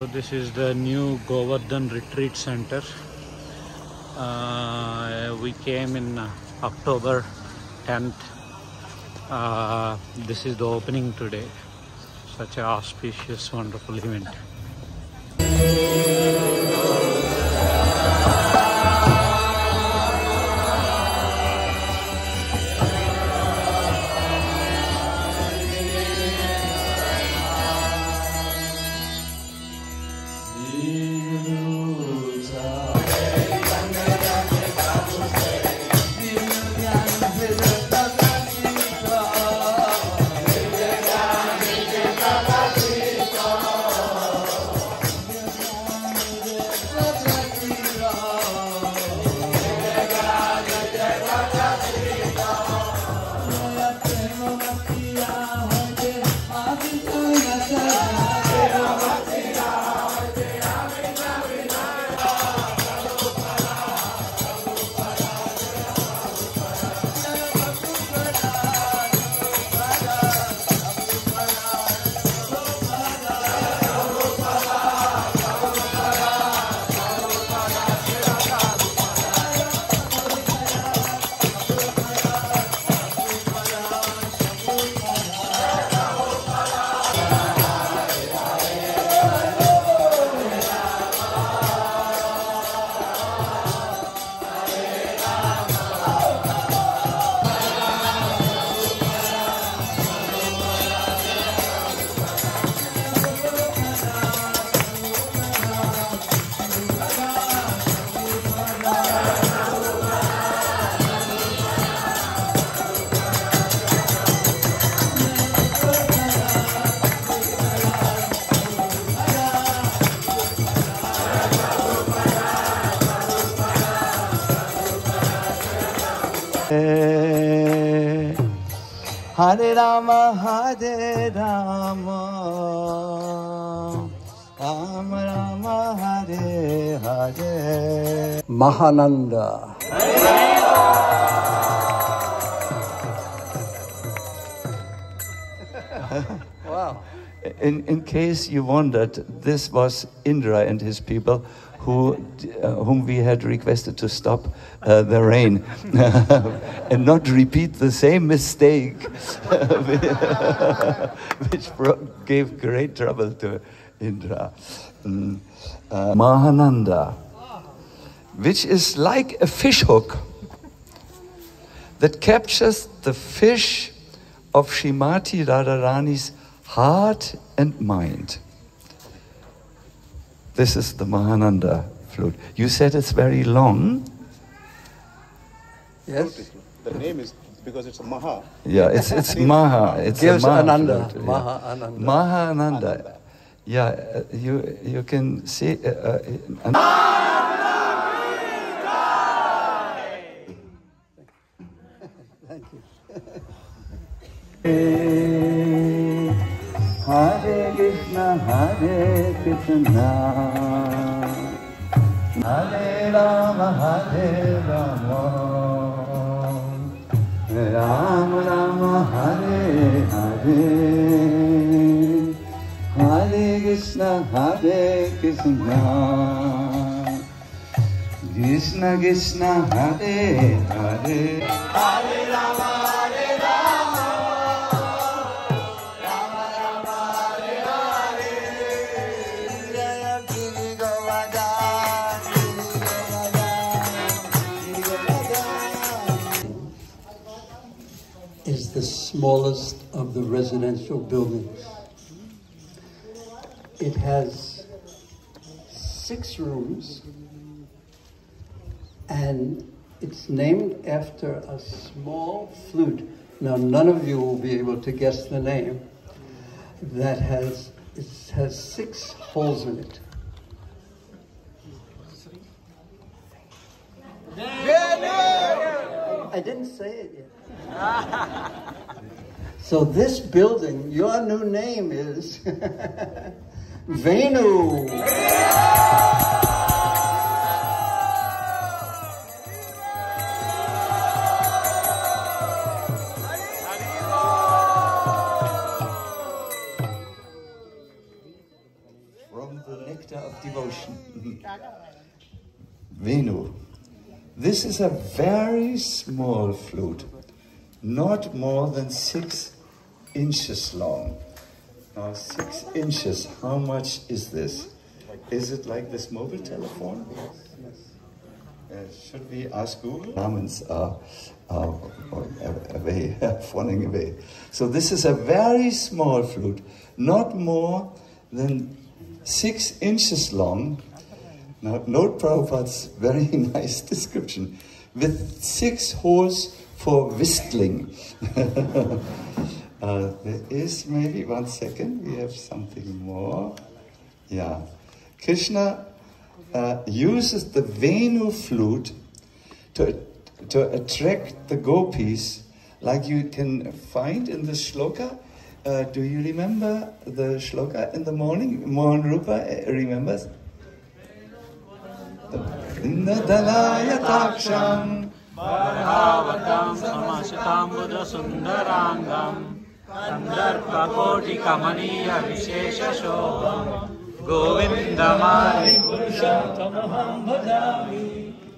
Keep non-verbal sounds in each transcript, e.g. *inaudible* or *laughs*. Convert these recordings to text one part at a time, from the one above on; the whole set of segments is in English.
So this is the new Govardhan Retreat Center. Uh, we came in October 10th. Uh, this is the opening today. Such a auspicious, wonderful event. Hare Rama, Hare Rama, Rama Rama, Hare Hare. Mahananda. wow. In, in case you wondered, this was Indra and his people who, uh, whom we had requested to stop uh, the rain *laughs* and not repeat the same mistake, *laughs* which gave great trouble to Indra. Mm. Uh, Mahananda, which is like a fish hook that captures the fish of Shrimati Radharani's heart and mind. This is the Mahananda flute. You said it's very long. Yes. The name is because it's a Maha. Yeah, it's it's *laughs* Maha. It's Gives a Maha Ananda. flute, Maha yeah. Ananda. Maha Ananda. Yeah, uh, you you can see. Uh, uh, an- Hare *laughs* Hare Krishna, Hare Rama, Hare Rama, Rama Rama, Hare Hare, Hare Krishna, Hare Krishna, Krishna Krishna, Hare Hare. is the smallest of the residential buildings. It has six rooms and it's named after a small flute. Now, none of you will be able to guess the name. That has it has six holes in it. I didn't say it yet. *laughs* So this building, your new name is *laughs* Venu. From the nectar of devotion. *laughs* Venu. This is a very small flute, not more than six inches long. Now, six inches, how much is this? Is it like this mobile telephone? Uh, should we ask Google? Ramens are, are away, *laughs* falling away. So this is a very small flute, not more than six inches long. Now note Prabhupada's very *laughs* nice description, with six holes for whistling. *laughs* uh, there is maybe one second, we have something more. Yeah. Krishna uh, uses the Venu flute to, to attract the gopis, like you can find in the shloka. Uh, do you remember the shloka in the morning? Mohan Rupa uh, remembers? Indadalaya taksham Bharavatam samasitambuda sundarangam सन्दर्भकोटिकमनीय विशेषशोभं गोविन्दमारि पुरुषोत्तमहं भजामि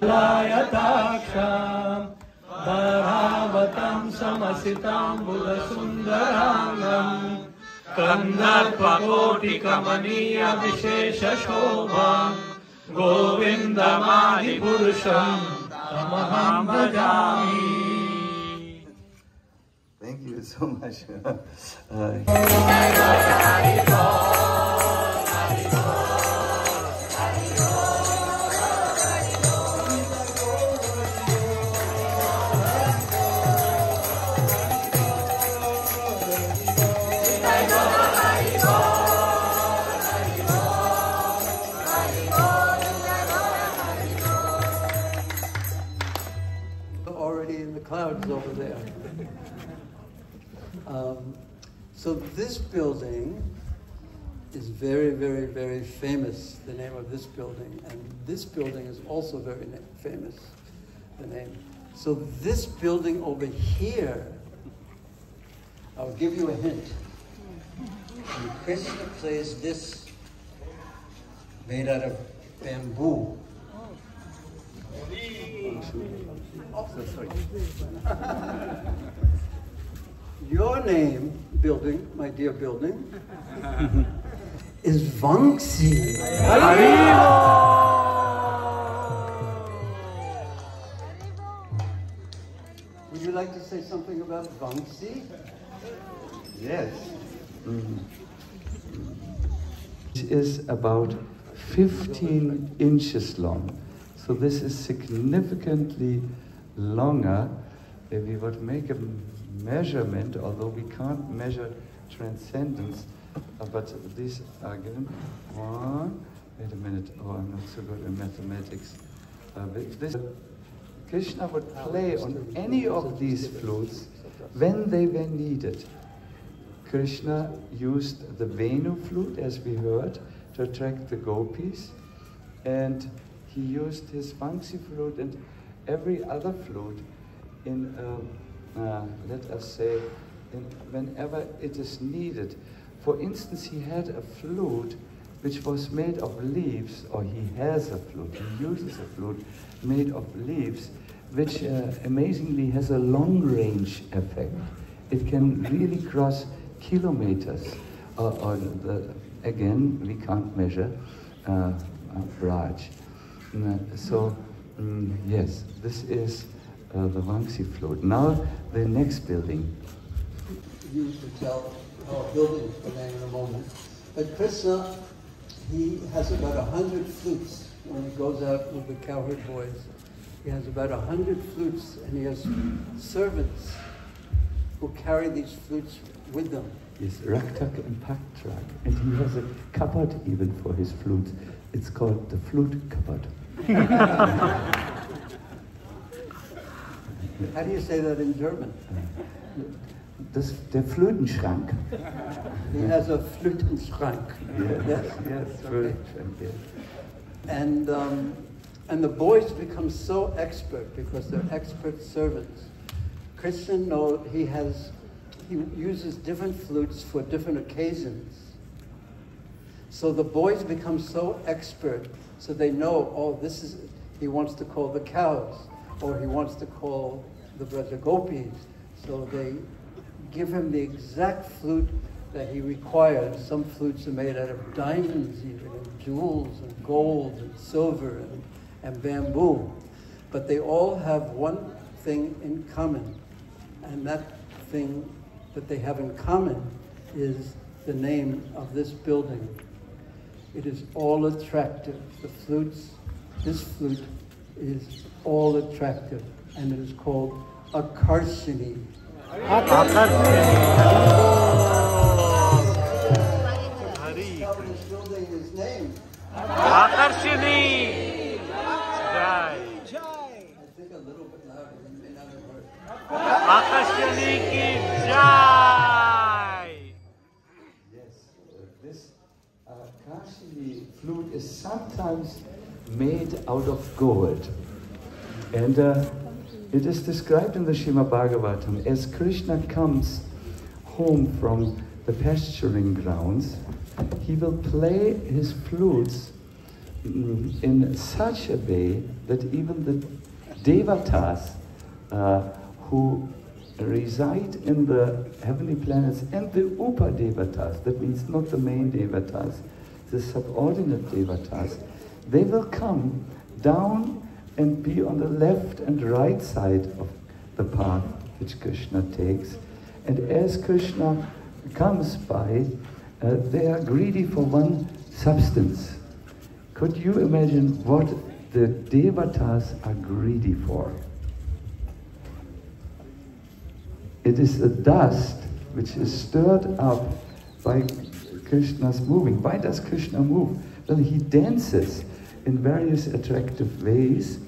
लायताक्षाम् धरावतं समसिताम्बुलसुन्दराङ्गम् कन्दर्पकोटिकमनीय विशेषशोभा गोविन्दमादिपुरुषम् तमहं भजामि। You so much. *laughs* Uh, clouds over there. Um, so this building is very, very, very famous, the name of this building. And this building is also very famous, the name. So this building over here, I'll give you a hint. When Krishna plays this made out of bamboo. Oh, so sorry. *laughs* Your name, building, my dear building, is Vangsi. Would you like to say something about Vangsi? Yes. It is about 15 inches long. So this is significantly longer. If we would make a measurement, although we can't measure transcendence, uh, but these are given. One, wait a minute, oh, I'm not so good in mathematics. Uh, this, Krishna would play on any of these flutes when they were needed. Krishna used the Venu flute, as we heard, to attract the gopis, and he used his Vangsi flute and every other flute in, um, uh, let us say, whenever it is needed. For instance, he had a flute which was made of leaves, or he has a flute, he uses a flute made of leaves, which uh, amazingly has a long range effect. It can really cross kilometers. Uh, or the, again, we can't measure uh, Raj. Uh, so, mm, yes, this is uh, the Vangsi flute. Now, the next building. You to tell our building the name in a moment. But Krishna, he has about a hundred flutes when he goes out with the cowherd boys. He has about a hundred flutes and he has servants who carry these flutes with them. Yes, Raktak and Patrak. And he has a cupboard even for his flutes. It's called the flute cupboard. *laughs* How do you say that in German? Das, der Flötenschrank. He has a Flutenschrank. Yes, yes, Okay. Flötenschrank, yes. And, um, and the boys become so expert because they're expert servants. Christian, know he has, he uses different flutes for different occasions. So the boys become so expert, so they know, oh, this is, he wants to call the cows, or he wants to call the Brajagopis. So they give him the exact flute that he requires. Some flutes are made out of diamonds, even, and jewels, and gold, and silver, and, and bamboo. But they all have one thing in common, and that thing that they have in common is the name of this building. It is all attractive. The flutes, this flute is all attractive, and it is called Akarshini. Tell this building is named. Akarshini! Jai. I think a little bit louder, you may not have heard. Akarshini ki Jai! Yes, uh, this uh, flute is sometimes made out of gold. And uh, it is described in the Srimad Bhagavatam as Krishna comes home from the pasturing grounds, he will play his flutes in such a way that even the devatas uh, who reside in the heavenly planets and the upa devatas, that means not the main devatas, the subordinate devatas, they will come down and be on the left and right side of the path which Krishna takes. And as Krishna comes by, uh, they are greedy for one substance. Could you imagine what the devatas are greedy for? It is the dust which is stirred up by Krishna's moving. Why does Krishna move? Well, he dances in various attractive ways,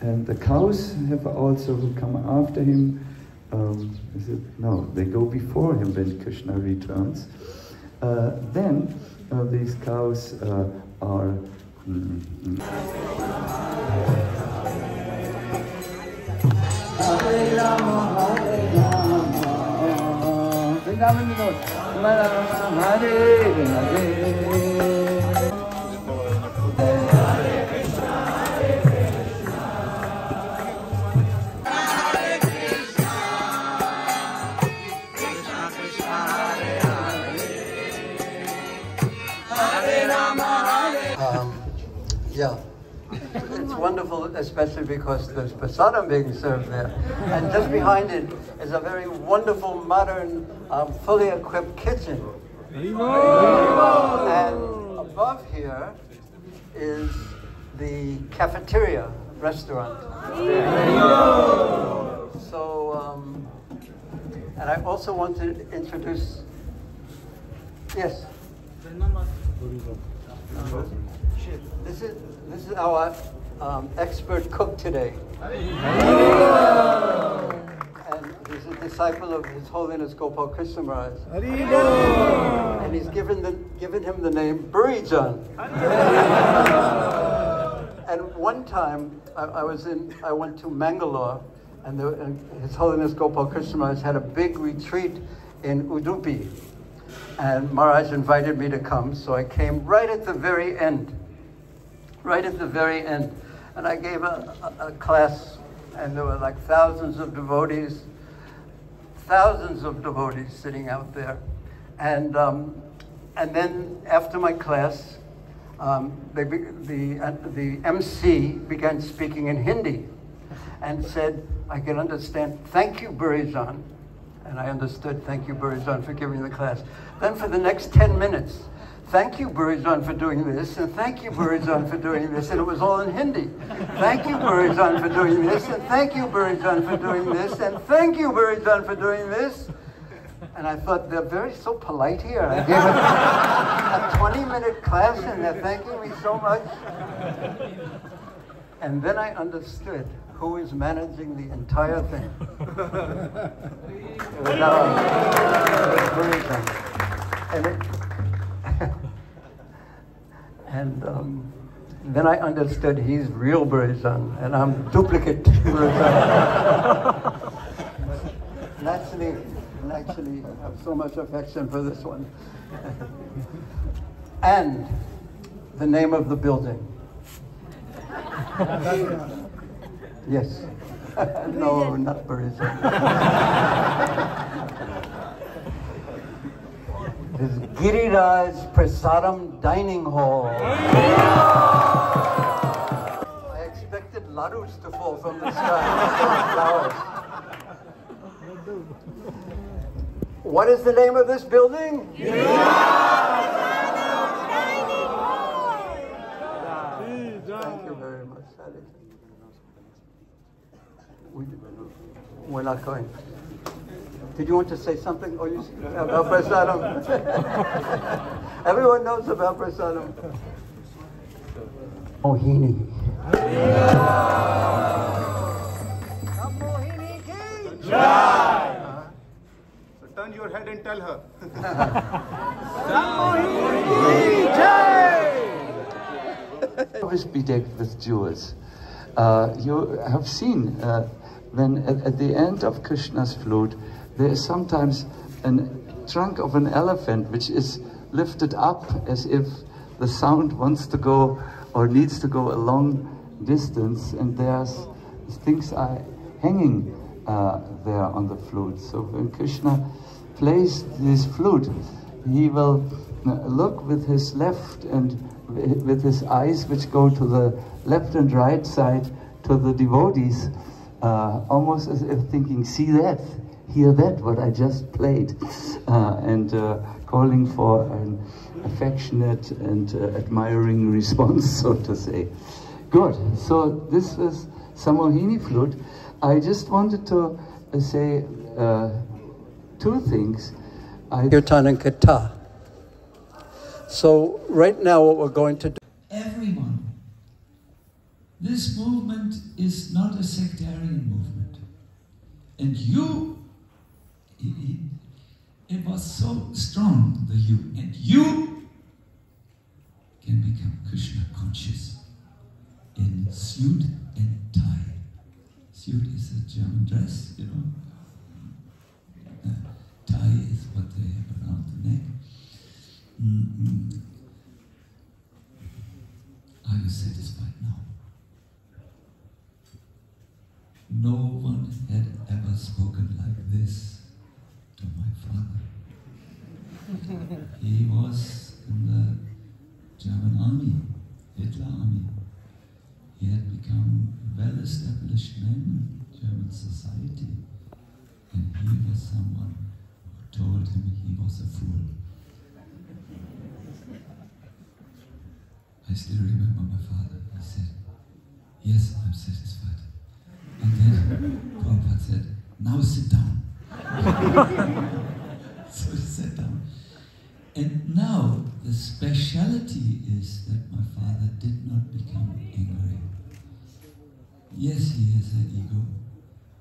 and the cows have also come after him. Um, is it? No, they go before him when Krishna returns. Uh, then uh, these cows uh, are. mm, mm, wonderful, especially because there's prasadam being served there. And just behind it is a very wonderful, modern, um, fully equipped kitchen. And above here is the cafeteria restaurant. So, um, and I also want to introduce, yes? This is this is our um, expert cook today. And he's a disciple of His Holiness Gopal Krishna. And he's given the given him the name Burijan. and one time I, I was in I went to Mangalore and, the, and His Holiness Gopal Krishna had a big retreat in Udupi. And Maharaj invited me to come, so I came right at the very end. Right at the very end. And I gave a, a, class, and there were like thousands of devotees, thousands of devotees sitting out there. And, um, and then after my class, um, they, the, uh, the MC began speaking in Hindi and said, I can understand, thank you, Burijan. And I understood, thank you, Burijan, for giving the class. Then for the next 10 minutes, thank you, Burijan, for doing this, and thank you, Burijan, for doing this. And it was all in Hindi. Thank you, Burijan, for doing this, and thank you, Burijan, for doing this, and thank you, Burijan, for doing this. And I thought, they're very so polite here. I gave a 20 minute class, and they're thanking me so much. And then I understood who is managing the entire thing. *laughs* Our Buddhism. And, it, and um, then I understood he's real Buddhism, and I'm duplicate *laughs* Buddhism. and *laughs* actually, and actually have so much affection for this one. *laughs* and the name of the building. Yes. no, not Barisal. Is Giriraj Prasadam Dining Hall. I expected ladus to fall from the sky. What is the name of this building? Thank you very much. We're not going. Did you want to say something or you, about Prasadam? *laughs* Everyone knows about Prasadam. Mohini. So turn your head and tell her. *laughs* always bedecked with jewels. Uh, you have seen uh, when at, at the end of Krishna's flute, there is sometimes a trunk of an elephant which is lifted up as if the sound wants to go or needs to go a long distance, and there's things are hanging uh, there on the flute. So when Krishna plays this flute, he will uh, look with his left and with his eyes, which go to the left and right side, to the devotees, uh, almost as if thinking, see that, hear that, what I just played, uh, and uh, calling for an affectionate and uh, admiring response, *laughs* so to say. Good. So this was Sammohini flute. I just wanted to uh, say uh, two things. I Kirtan and Katha. So right now what we're going to do everyone. This movement is not a sectarian movement. And you, it, it- was so strong, the you, and you can become Krishna conscious in suit and tie. Suit is a German dress, you know. Uh, tie is what they have around the neck. Mm-mm. Are you satisfied now? No one had ever spoken like this to my father. he was in the German army, Hitler army. He had become a well-established man in German society. And he was someone who told him he was a fool. I still remember my father. He said, Yes, I'm satisfied. And then Prabhupada said, Now sit down. *laughs* so he sat down. And now the speciality is that my father did not become angry. Yes, he has an ego,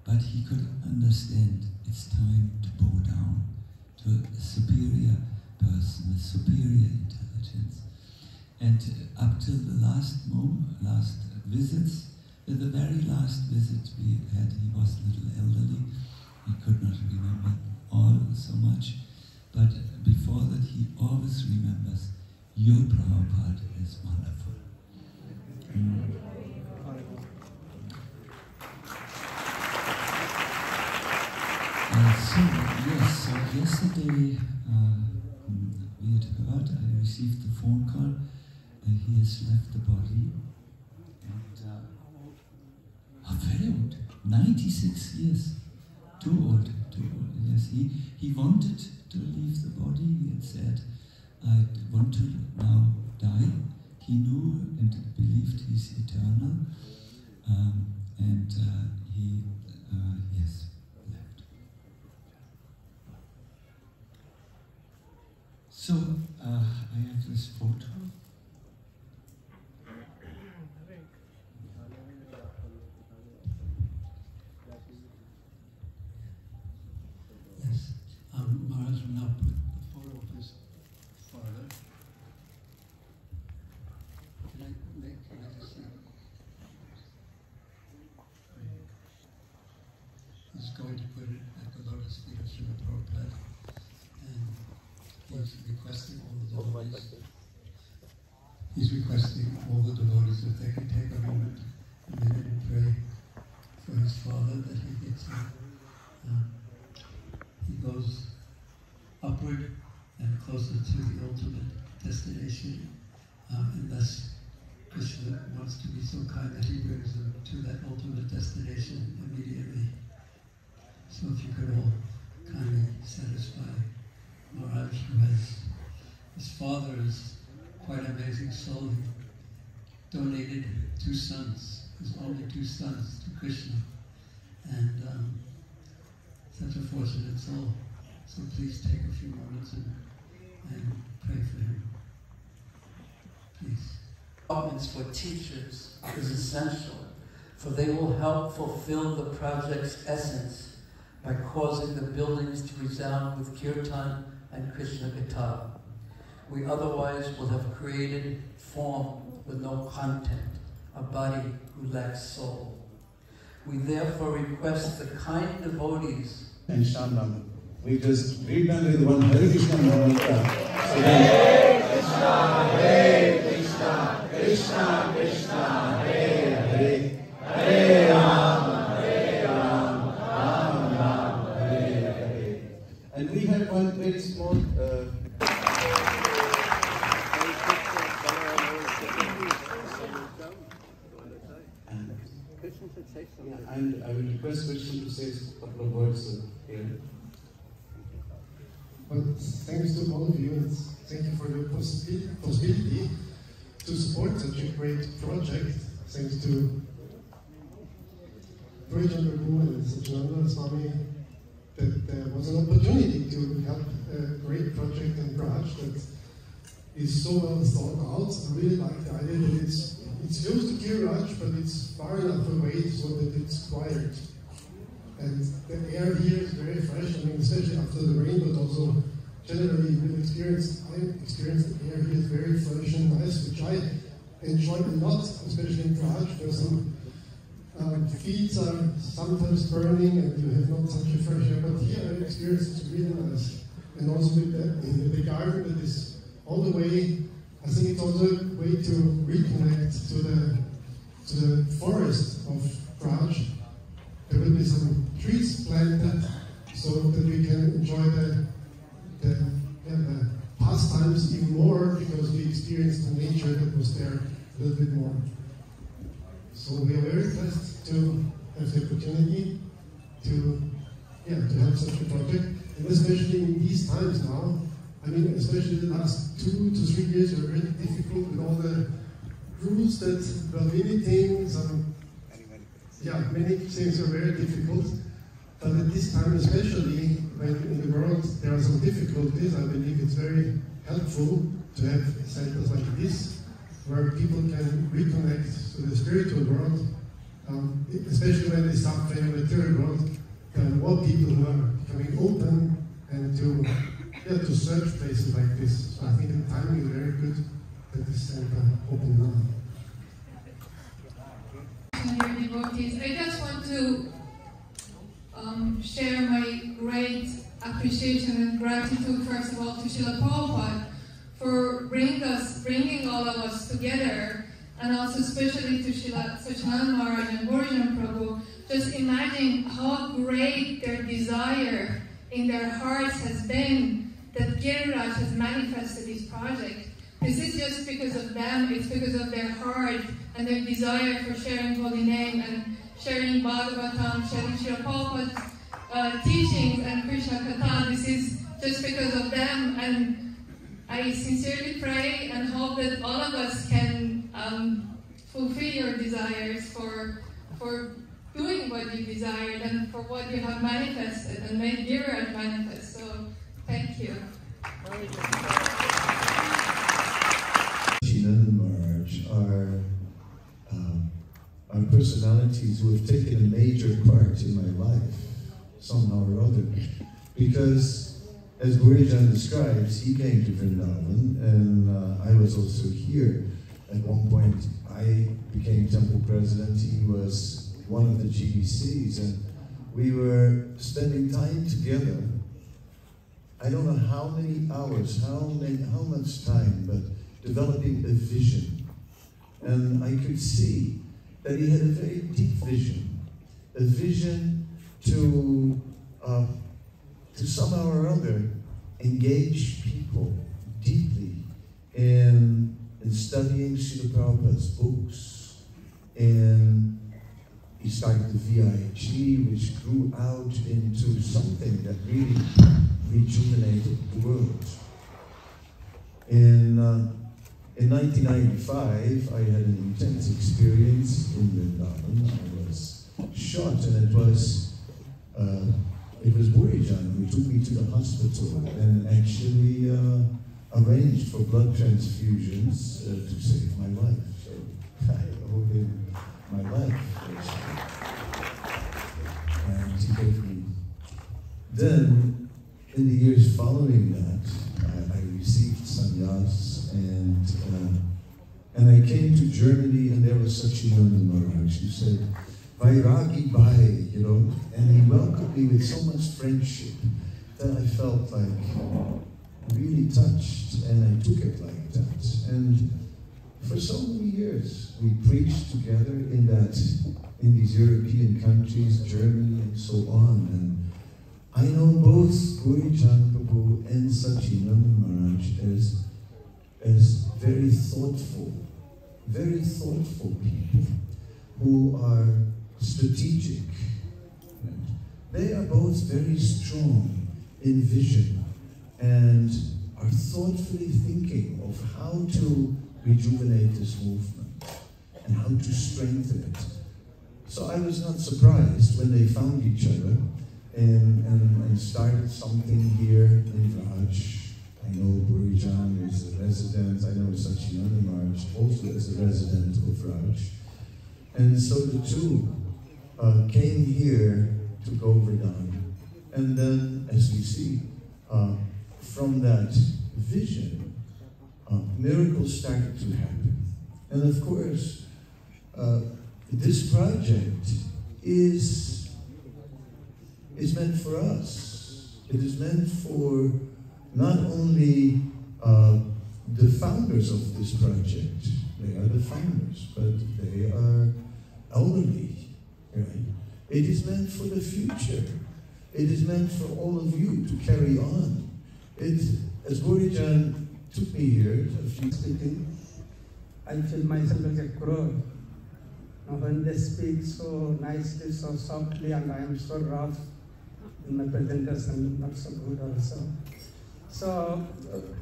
but he could understand it's time to bow down to a superior person a superior intelligence. And up till the last moment, last visits, the very last visit we had, he was a little elderly. He could not remember all so much. But before that, he always remembers, your Prabhupada is wonderful. Mm. So, yes, so yesterday uh, we had heard, I received the phone call, uh, he has left the body. And uh, very old, 96 years. Too old, too old. Yes, he, he wanted to leave the body. Had said, I want to now die. He knew and believed he's eternal. Um, and uh, he, uh, yes, left. So, uh, I have this photo. Yes, um, Maharaj will now put the photo of his father. Can I make, can I just say? He's going to put it at the lotus feet of Srila Prabhupada. And he's requesting all the devotees he's requesting all the devotees if they can take a moment a minute and pray for his father that he gets a, uh, he goes upward and closer to the ultimate destination, uh, unless Krishna wants to be so kind that he brings them to that ultimate destination immediately. So if you could all kindly satisfy Has, his father is quite amazing soul. He donated two sons, his only two sons, to Krishna. And um, such a fortunate soul. So please take a few moments and, and pray for him. Please. Departments for teachers is essential, for they will help fulfill the project's essence by causing the buildings to resound with kirtan and Krishna Katha. We otherwise will have created form with no content, a body who lacks soul. We therefore request the kind devotees and Shamnam. We just read them with one Hare Krishna mantra. So then, Krishna, Hare Krishna, Krishna Krishna, Yeah, and I will request Krishna to say a couple of words here. Well, thanks to all of you, and thank you for the possi- possibility to support such a great project. Thanks to Burijan Prabhu and Sacinandana Swami that there was an opportunity to help a great project in Raj that is so well thought out. I really like the idea that it's it's close to Giriraj, but it's far enough away so that it's quiet. And the air here is very fresh, I mean, especially after the rain, but also generally experience, I experienced the air here is very fresh and nice, which I enjoy a lot, especially in Prague, where some um, fields are sometimes burning and you have not such a fresh air, but here I experienced it's really nice. And also with the, in the garden that is all the way, I think it's also a way to reconnect to the, to the forest of Prague there will be some trees planted so that we can enjoy the, the, yeah, the pastimes even more because we experienced the nature that was there a little bit more. So we are very blessed to have the opportunity to, yeah, to have such a project, and especially in these times now. I mean, especially the last two to three years were very difficult with all the rules that were limiting some yeah, many things are very difficult, but at this time especially, when in the world there are some difficulties, I believe it's very helpful to have centers like this, where people can reconnect to the spiritual world, um, especially when they suffer in the material world, there are more people who are becoming open and to, yeah, to search places like this. So I think the timing is very good that this center opened now. dear devotees. I just want to um, share my great appreciation and gratitude, first of all, to Srila Prabhupada for bring us, bringing all of us together, and also especially to Srila Sachanand Maharaj and Burijan Prabhu. Just imagine how great their desire in their hearts has been that Giriraj has manifested this project. This is just because of them, it's because of their heart and their desire for sharing holy name and sharing Bhagavatam, sharing Srila uh, teachings and Krishna Katha. This is just because of them and I sincerely pray and hope that all of us can um, fulfill your desires for, for doing what you desired and for what you have manifested and made Giriraj manifest. Thank you. Shinanda Maharaj are, um, are personalities who have taken a major part in my life, somehow or other. Because, as Burijan describes, he came to Vrindavan, and uh, I was also here. At one point, I became temple president, he was one of the GBCs, and we were spending time together I don't know how many hours, how many, how much time, but developing a vision. And I could see that he had a very deep vision, a vision to, uh, to somehow or other engage people deeply in, in studying Srila Prabhupada's books. And he started the VIG, which grew out into something that really rejuvenated world. In, uh, in 1995, I had an intense experience in Vrindavan. I was shot, and it was uh, it was Burijan who took me to the hospital and actually uh, arranged for blood transfusions uh, to save my life. So *laughs* I owe him my life, basically. And he gave me. Then, in the years following that, I, I received sannyas and uh, and I came to Germany, and there was such a Sacinandana Maharaj who said, Vairagi Bhai, you know, and he welcomed me with so much friendship that I felt like really touched, and I took it like that. And for so many years, we preached together in that, in these European countries, Germany, and so on. And I know both Burijan Prabhu and Sacinandana Maharaj as, as very thoughtful, very thoughtful people who are strategic. They are both very strong in vision and are thoughtfully thinking of how to rejuvenate this movement and how to strengthen it. So I was not surprised when they found each other and, and, started something here in Raj. I know Burijan is a resident, I know Sacinandana Maharaj also is a resident of Raj. And so the two uh, came here to Govardhan. And then, as we see, uh, from that vision, uh, miracles started to happen. And of course, uh, this project is, is meant for us. It is meant for not only uh, the founders of this project, they are the founders, but they are elderly, right? It is meant for the future. It is meant for all of you to carry on. It, as Burijan took me here a few speaking, I feel myself as a crow. Now when they speak so nicely, so softly, and I am so rough my presentation, not so good also. So,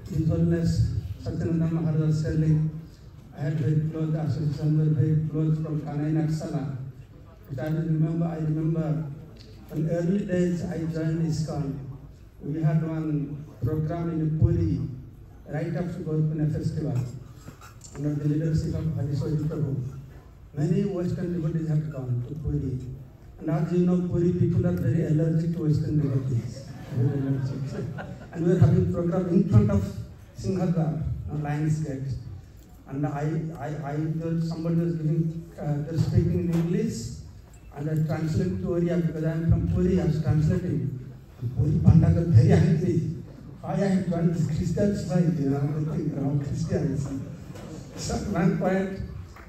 His Holiness Satyananda Maharaj was I had very close association, were very close from Kanai Naksala. But I remember, I remember, in early days I joined ISKCON. We had one program in Puri, right after Gaurpuna festival, under the leadership of Hariswari Prabhu. Many Western devotees have gone to Puri. As you know, Puri people are very allergic to Western devotees. Very allergic. and we were having program in front of Singhadwar, on Lions Gate. And I, I, I there, somebody was giving, uh, they're speaking in English, and I translate to Oriya because I am from Puri, I was translating. Puri Panda got very angry. I joined this Christian side, you know, I think around Christians. So at one point,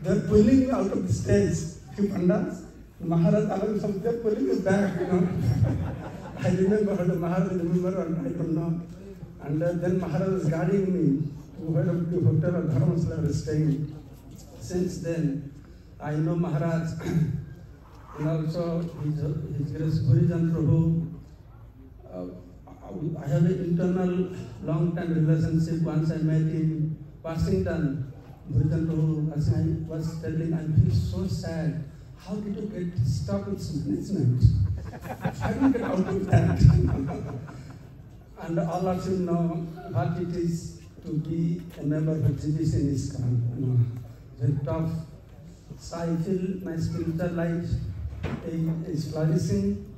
they're pulling me out of the stage, few pandas. Maharaj along some, they're pulling me back, you know. I remember how the Maharaj remember, or I don't know. And uh, then Maharaj was guarding me to where the hotel of Dharamsala was staying. Since then, I know Maharaj *clears throat* and also his, his Grace Burijan Prabhu. Uh, I have an internal long-time relationship. Once I met in Washington, Burijan Prabhu as I was telling, I feel so sad. How did you get stuck with management? How did you get out of that? *laughs* and all of you know what it is to be a member of GBC in ISKCON. You know, very tough. So I feel my spiritual life is flourishing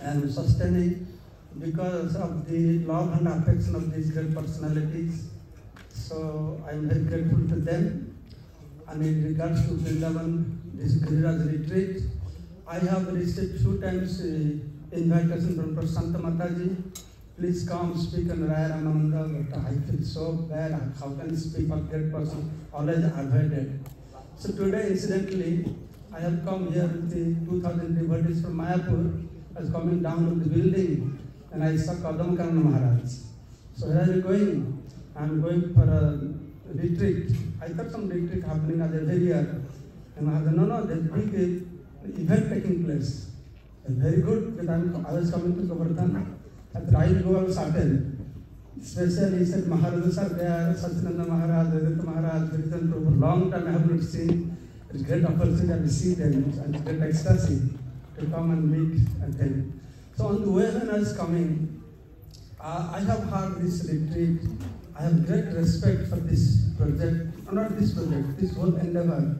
and sustaining because of the love and affection of these great personalities. So I am very grateful to them. And in regards to Vrindavan, this Giriraj retreat, I have received few times uh, invitation from Prasanta Mataji please come speak on Raya Ramananda, I feel so bad. How can speak for that person? Always avoided. So today, incidentally, I have come here with the 2,000 devotees from Mayapur. I was coming down to the building and I saw Kadam Karna Maharaj. So where are you going? I'm going for a retreat. I thought some retreat happening at the year. And I no, no, there's a big event taking place. And very good, because I'm, I was coming to Govardhan. At the right go, I was attend. Especially, he said, Maharajas are there, Sacinandana Maharaj, Vedanta Maharaj, Vedanta Prabhu. Long time I have not seen. It's great opportunity to see them and great ecstasy to come and meet and them. So on the way when I was coming, uh, I have heard this retreat. I have great respect for this project, not this project, this whole endeavor.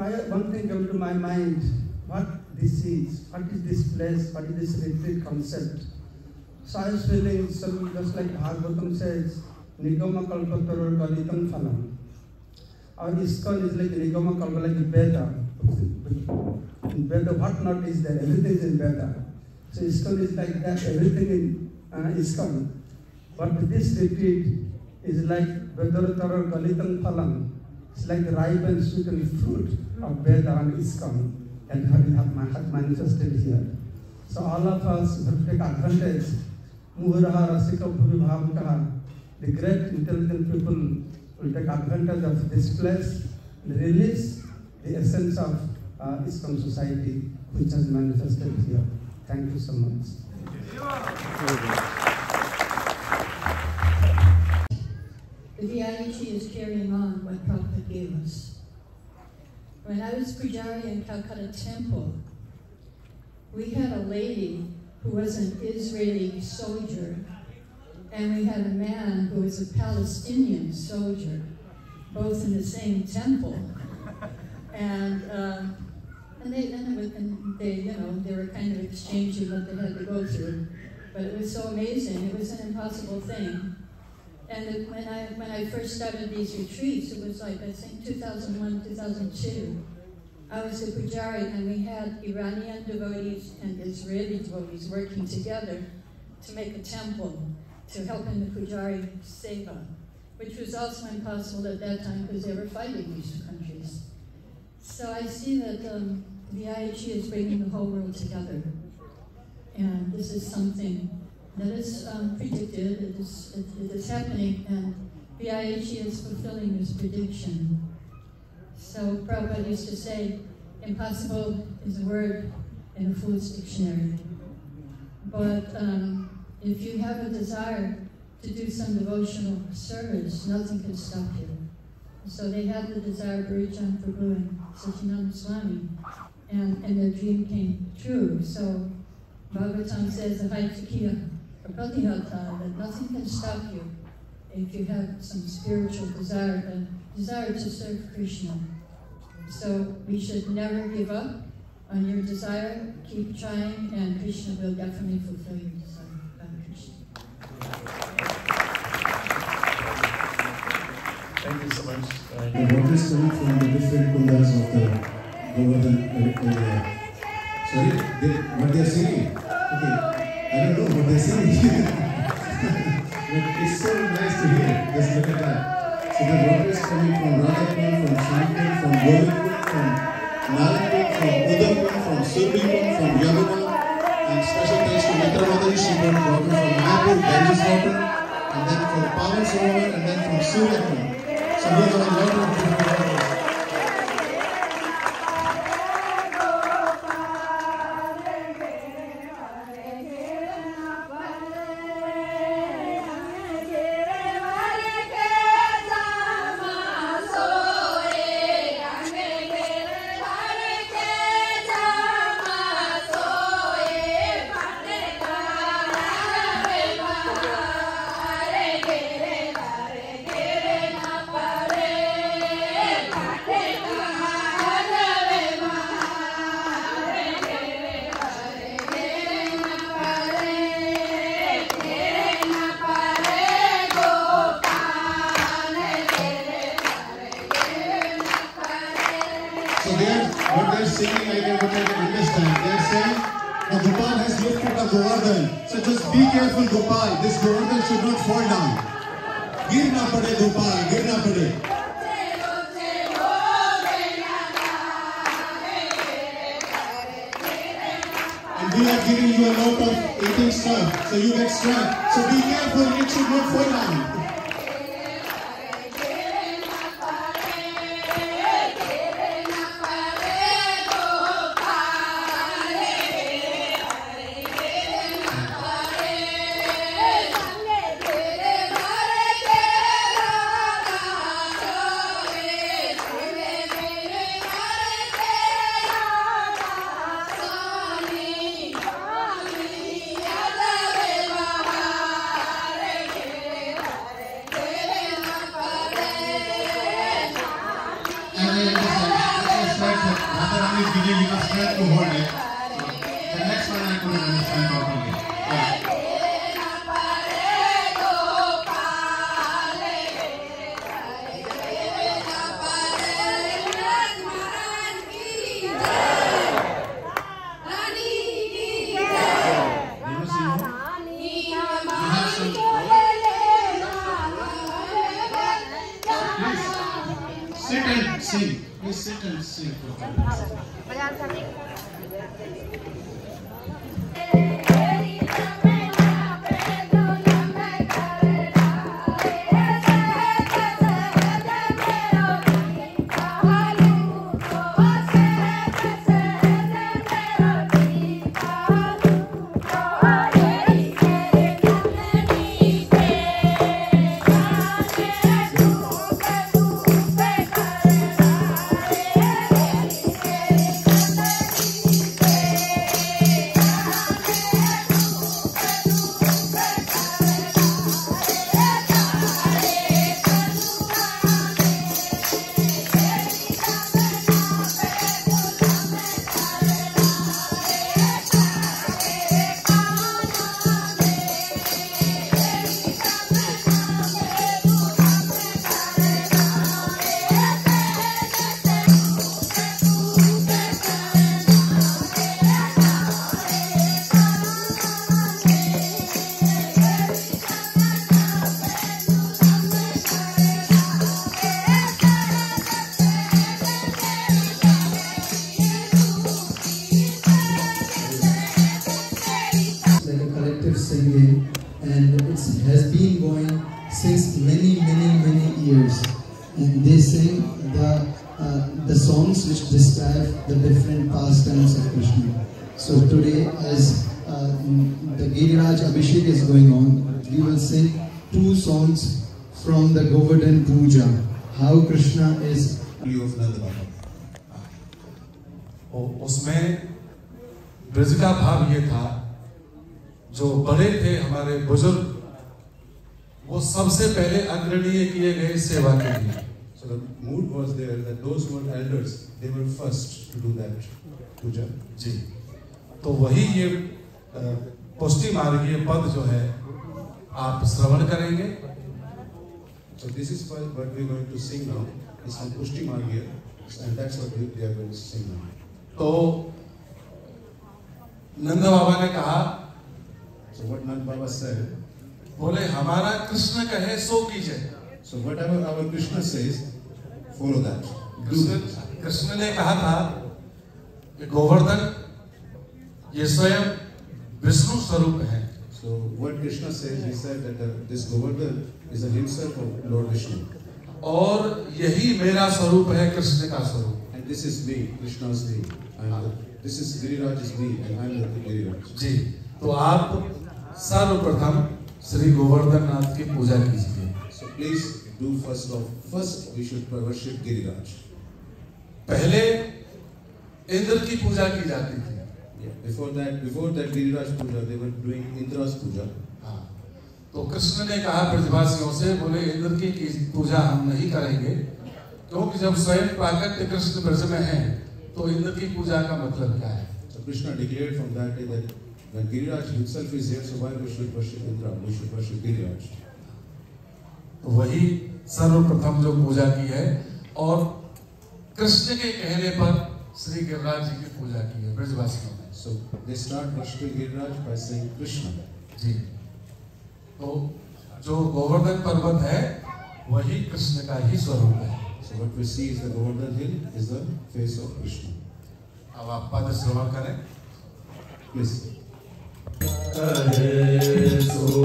I, one thing came to my mind, what this is, what is this place, what is this retreat concept. So I was feeling some, just like Bhagavatam says, Nigama Kalpatarur Galitam Phalam. Our ISKCON is like Nigama Kalpa, like Veda. In Veda, what not is there? Everything is in Veda. So ISKCON is like that, everything in uh, ISKCON. But this retreat is like Vedaratar Galitam Phalam. It's like ripe and sweetened fruit of Veda and ISKCON and we have manifested here. So all of us have to take advantage. Muhuraha Rasika Bhuvibhavakaha. The great intelligent people will take advantage of this place and release the essence of uh, ISKCON society which has manifested here. Thank you so much. The VIH is carrying on what Prabhupada gave us. When I was Pujari in Calcutta Temple, we had a lady who was an Israeli soldier, and we had a man who was a Palestinian soldier, both in the same temple. And, uh, and, they, and, and they, you know, they were kind of exchanging what they had to go through. But it was so amazing. It was an impossible thing. And when I when I first started these retreats, it was like I think 2001, 2002. I was a pujari, and we had Iranian devotees and Israeli devotees working together to make a temple to help in the pujari seva, which was also impossible at that time because they were fighting these countries. So I see that um, the IHE is bringing the whole world together, and this is something that is um, predicted, it is, it, it is happening, and VIH is fulfilling this prediction. So Prabhupada used to say, impossible is a word in a fool's dictionary. But um, if you have a desire to do some devotional service, nothing can stop you. So they had the desire, Burijan Prabhu and Sacinandana Swami, and, and their dream came true. So Bhagavatam says, Ahaitakya Pratihata, that nothing can stop you if you have some spiritual desire, a desire to serve Krishna. So we should never give up on your desire. Keep trying, and Krishna will definitely fulfill your desire. Uh, Thank you so much. Uh, the water is coming from the different kundas of the Govardhan uh, area. Sorry, they, what they are singing? Okay, I don't know what *laughs* they're it's so nice to hear. Just look at that. So the is coming from Radhapur, from Shankar, from Govindpur, from Nalapur, from Udampur, from Surbipur, from Yamuna. And special thanks to Mitra Mataji, she brought water from Mayapur, Ganges water, and then from Pavan Sarovar, and then from Suryapur. So we have a lot of we are giving you a lot of eating stuff, so you get strength. So be careful, it should not fall down. From the Govardhan Puja. How Krishna is. of Nanda Baba. उसमें ब्रज का भाव ये था जो बड़े थे हमारे बुज़ुर्ग वो सबसे पहले अग्रणीय किए गए सेवा के लिए So the mood was there that those who were elders, they were first to do that puja. जी तो वही ये अ, पुष्टि मार्गीय पद जो है आप श्रवण करेंगे So this is what what we're going to sing now. It's from Pushti Margya, and that's what we, we are going to sing now. तो नंद बाबा ने कहा So what Nand Baba said, बोले हमारा कृष्ण कहे सो कीजिए so whatever our Krishna says, follow that. Do Krishna. Krishna ने कहा था कि गोवर्धन ये स्वयं विष्णु स्वरूप है So what Krishna says, he said that uh, this Govardhan is an insult lord Vishnu और यही मेरा स्वरूप है कृष्ण का स्वरूप। And this is me Krishna is me this is Giriraj is me and I am Giriraj ji तो आप सर्वप्रथम श्री गोवर्धन नाथ की पूजा कीजिए। So please do first of first we should worship Giriraj पहले इंद्र की पूजा की जाती थी। Before that before that Giriraj puja they were doing Indra's puja. तो कृष्ण ने कहा ब्रजवासियों से बोले इंद्र की, पूजा हम नहीं करेंगे क्योंकि तो जब स्वयं प्राकट्य कृष्ण ब्रज में है तो इंद्र की पूजा का मतलब क्या है so Krishna declared from that day that when Giriraj himself is here, so why we should worship Indra? We should worship Giriraj. तो वही सर्वप्रथम जो पूजा की है और कृष्ण के कहने पर श्री गिरिराज जी की पूजा की है ब्रजवासियों ने so they start worshipping Giriraj by saying Krishna ji तो जो गोवर्धन पर्वत है वही कृष्ण का ही स्वरूप है So what we see is the golden hill is the face of Krishna. अब आप पद श्रवण करें Yes. Hare so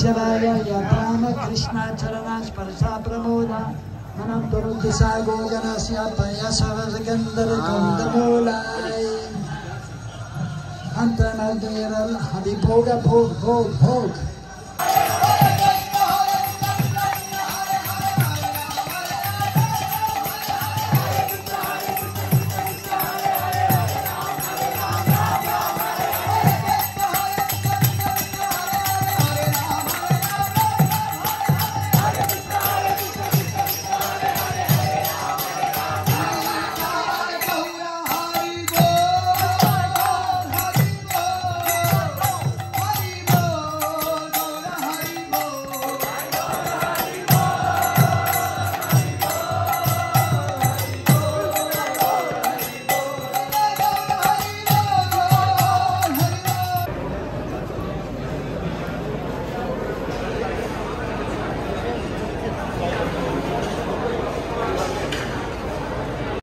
शिवाय यथाम कृष्णाचरणस्पर्शा प्रमोदा मनं तरुदिशा गोजनस्य पयसवसगन्धरगन्धमूलाय अन्तनगेरल् हरिभोग भोग भोग भोग